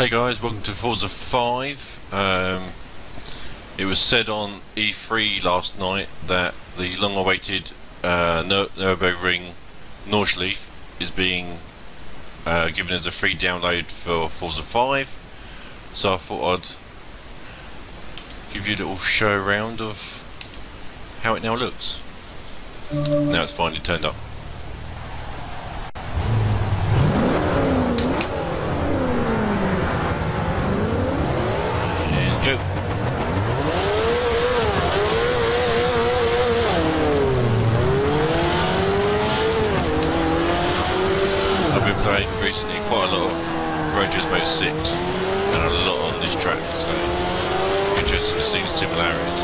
Hey guys, welcome to Forza 5. Um, it was said on E3 last night that the long-awaited uh, Nürburgring Nordschleife is being uh, given as a free download for Forza 5. So I thought I'd give you a little show around of how it now looks. Now it's finally turned up. And go. I've been playing recently quite a lot of Gran Turismo 6 and a lot on this track, so interesting to see the similarities.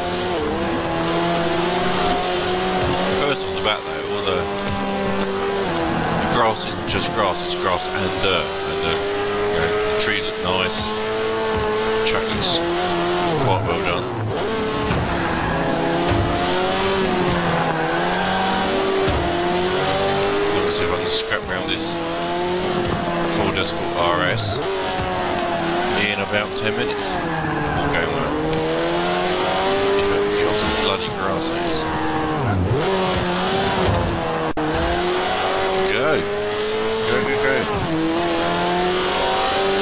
First off the bat though, all the, grass isn't just grass, it's grass and dirt, and the, you know, the trees look nice, the track looks quite well done. So let's see if I can scrap around this Ford Escort RS in about 10 minutes. Going well. Some bloody grass out. Go. Go, go, go.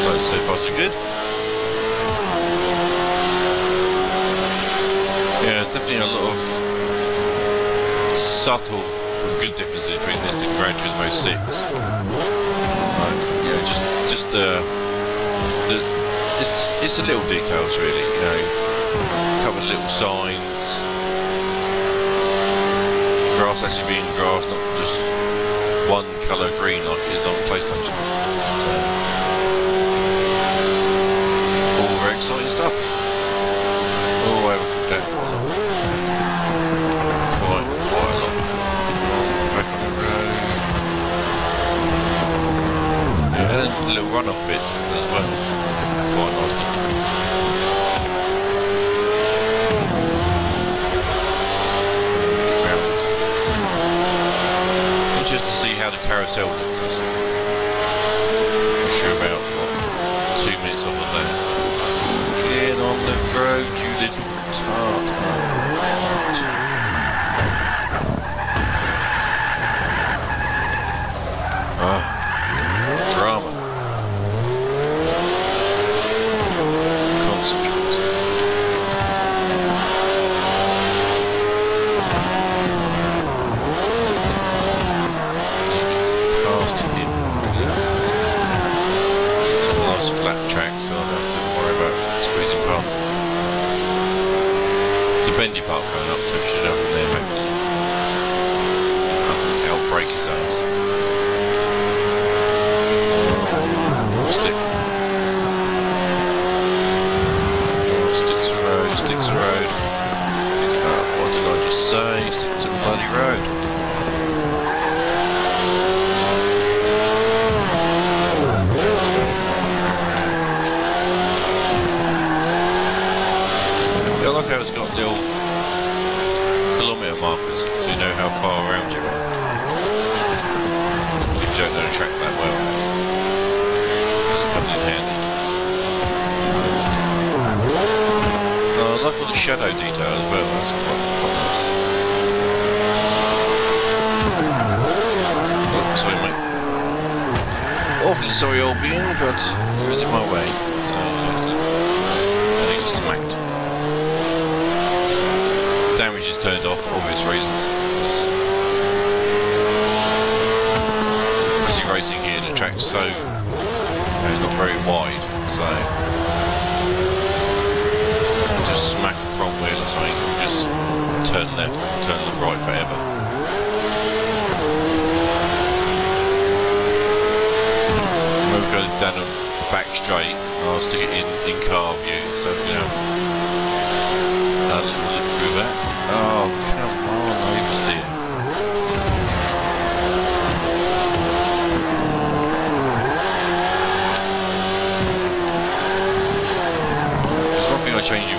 So, so far so good. Yeah, there's definitely a lot of subtle good differences between this and Gran Turismo 6. Like, yeah, just just uh, the it's it's the little details really, you know, of little signs, grass actually being grass, not just one colour green like it is on PlayStation. All very exciting stuff. I haven't cooked that for a lot. Quite, quite a lot. Back on the road. Yeah, and then the little runoff bits as well. Just to see how the carousel looks. I'm sure about what, two minutes off of there. Get on the road, you little tart. Ah, drama. Concentrate. Past him. It's a nice flat track, so I don't have to worry about squeezing past. It's a bendy part going up, so it should have there maybe. I'll break his ass. Stick. Sticks to the road, sticks to the road. Uh, what did I just say? Stick to the bloody road. Yeah, I like how it's got little kilometre markers so you know how far around you are. If you don't know the track that well. Coming in handy. Uh, I like all the shadow detail as well, that's quite, nice. Oh, sorry mate. Awfully sorry old being, but was in my way, so I think smacked damage is turned off for obvious reasons. Obviously racing here, the track's so you know, not very wide, so just smack a front wheel or something, or just turn left and turn left right forever. Go down the back straight, I'll stick it in in car view, so you know a little look through that. Oh, come on, oversteer. There's one thing I change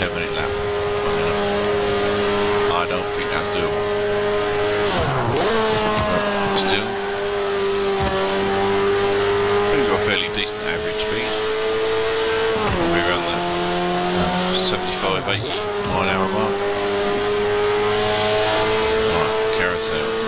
10 minute lap. I don't think that's doable. Still, we've got a fairly decent average speed. We're around the 75, 80 mile hour mark. Right, carousel.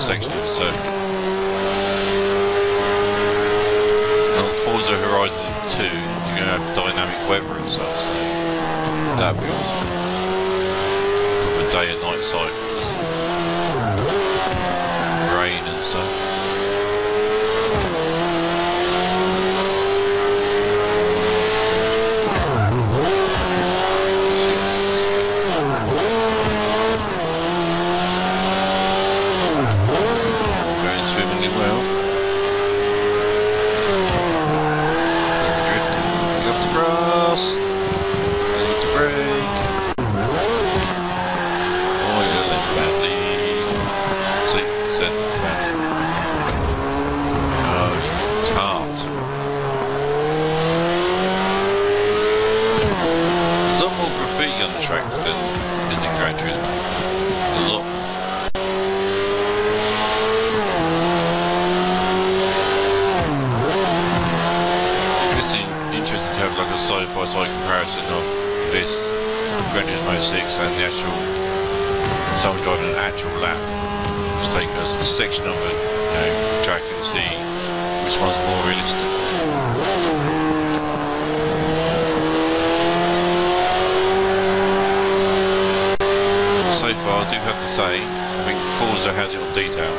Section circuit. On Forza Horizon 2, you're going to have dynamic weather and stuff, so that'd be awesome. With a day and night cycles, rain and stuff. Going swimmingly well. Drifting. Pick up the grass. Take the brake. Oil it badly. See, said badly. Oh, it's hard. There's a lot more graffiti on the track than is in Gran Turismo. A lot It's in- interesting to have like a side-by-side comparison of this 6 and the actual someone driving an actual lap. Just take a section of it, you know, track and see which one's more realistic. So far, I do have to say, I think Forza has it on detail.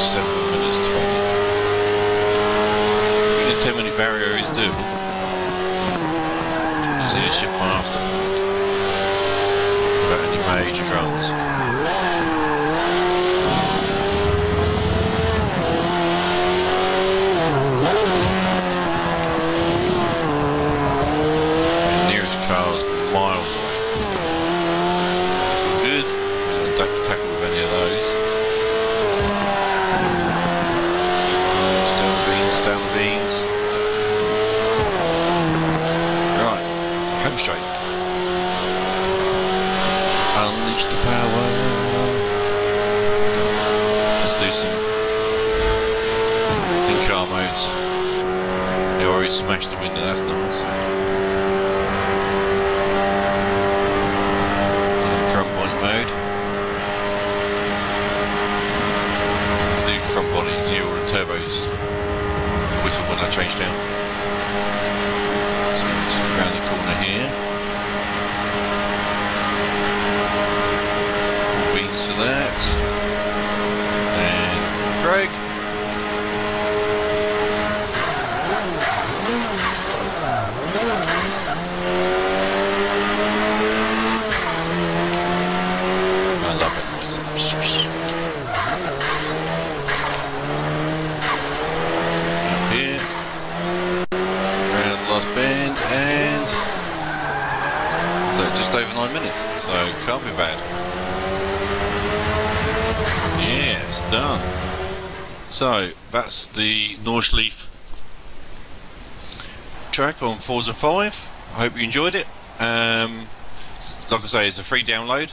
Seven minutes twenty. I think a ten minute barrier is doable. Is it a shift one after? Without any major dramas. The nearest car's miles away. That's all good. We don't tackle with any of those. Down the beans, down the beans. Right, home straight. Unleash the power. Let's do some in car modes. Already smashed the window, that's nice. Front bonnet mode. The front bonnet, you and turbos whistle when I change down. The corner here. Wings for that. And. I love it noise. Up here. Around the last bend and so just over nine minutes. So can't be bad. Yes, done. So that's the Nordschleife track on Forza 5. I hope you enjoyed it. Um, like I say, it's a free download.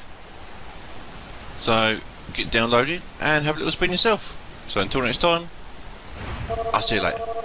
So get downloaded and have a little spin yourself. So until next time, I'll see you later.